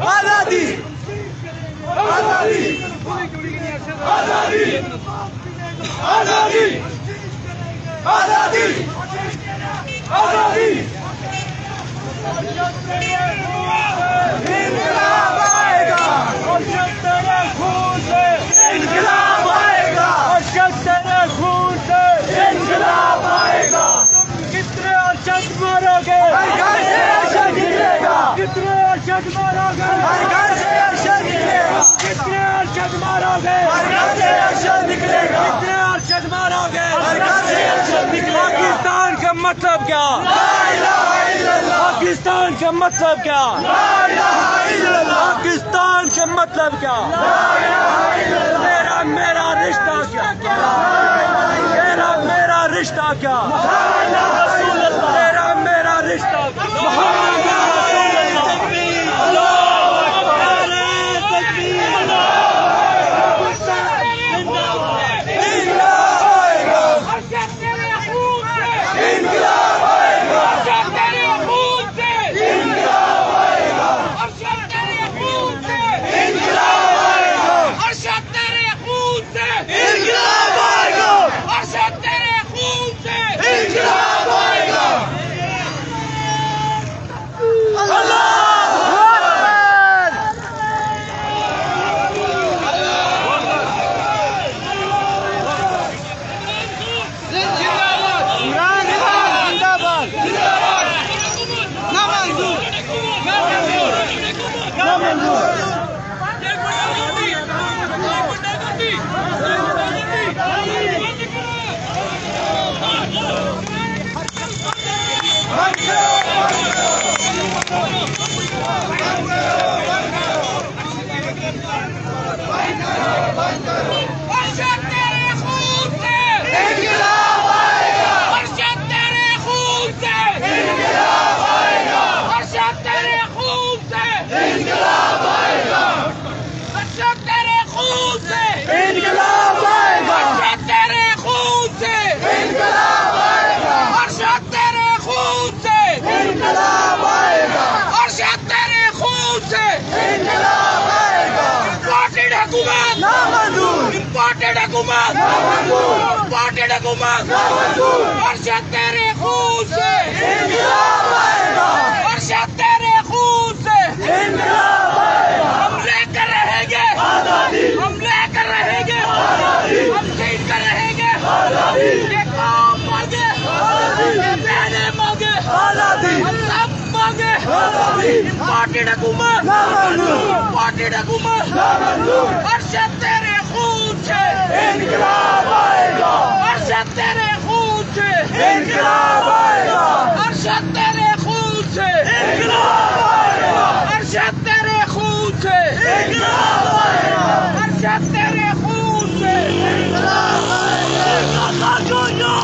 آزادی آزادی آزادی آزادی آزادی آزادی انقلاب آئے گا ارشد مارو گے ہر گھر سے ارشد نکلے گا۔ کتنے ارشد مارو گے ہر گھر سے ارشد نکلے گا۔ کتنے ارشد مارو گے ہر گھر سے ارشد نکلے گا۔ پاکستان کا مطلب کیا؟ لا الہ الا اللہ۔ پاکستان کا مطلب کیا؟ لا الہ الا اللہ۔ پاکستان کا مطلب کیا؟ میرا میرا رشتہ کیا؟ میرا میرا رشتہ کیا؟ حکومت نا حکومت ارشد تیرے خون سے۔ انقلاب ارشد تیرے خون سے۔ گا ہم لے کر رہیں گے۔ ہم لے کر رہیں گے۔ ہم کر رہیں گے۔ آزادی مانگے۔ آزادی مانگے۔ ہم سب مانگے۔ حکومت نا حکومت ارشد تیرے Oh, no!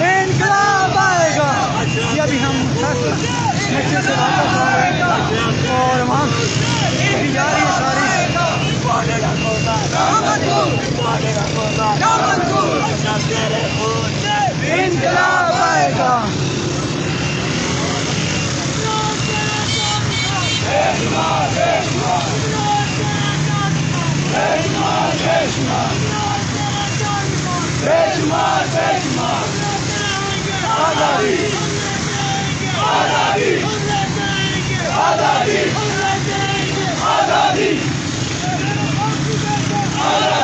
انقلاب آئے گا۔ یہ ابھی ہم نیچے سے واپس آ رہے ہیں۔ اور وہاں جا رہی ہے ساری۔ انقلاب آئے گا۔ Yeah, Bejma, Bejma. Bejma, Bejma. Adavi. Adavi. Adavi. Adavi. Adavi.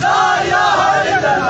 لا إله إلا الله.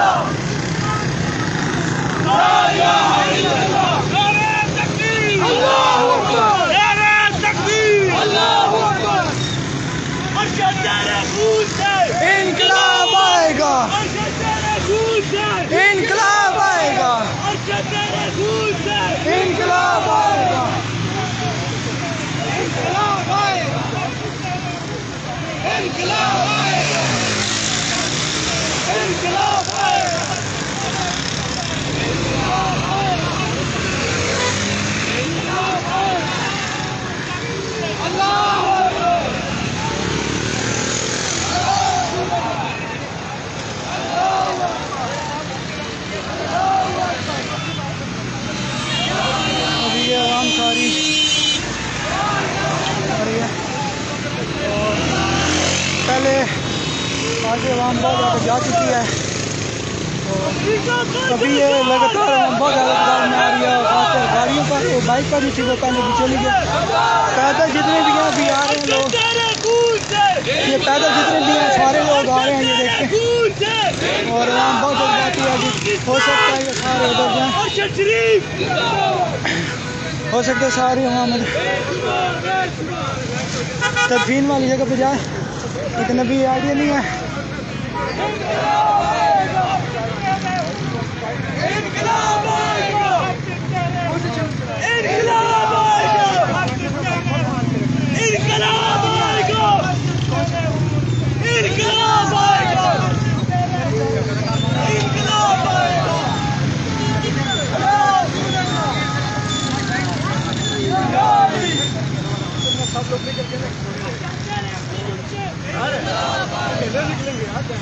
عوام بہت زیادہ جا چکی ہے۔ ابھی یہ لگاتار عوام بہت زیادہ تعداد میں آ رہی ہے خاص کر گاڑیوں پر بائک پر بھی تھی وہ پہلے بھی چلی گئی۔ پیدل جتنے بھی ہیں ابھی آ رہے ہیں لوگ، یہ پیدل جتنے بھی ہیں، سارے لوگ آ رہے ہیں، یہ دیکھتے ہیں اور عوام بہت زیادہ جاتی ہے ابھی ہو سکتا ہے یہ سارے ادھر جائیں۔ ہو سکتا ہے سارے عوام تدفین والی جگہ پہ جائیں۔ لیکن ابھی آئیڈیا نہیں ہے۔ İnkılap! İnkılap! İnkılap!